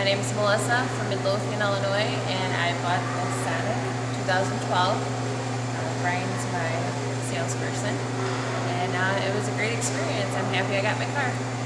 my name is Melissa from Midlothian, Illinois, and I bought the Sonic 2012. Uh, Brian's my salesperson, and uh, it was a great experience. I'm happy I got my car.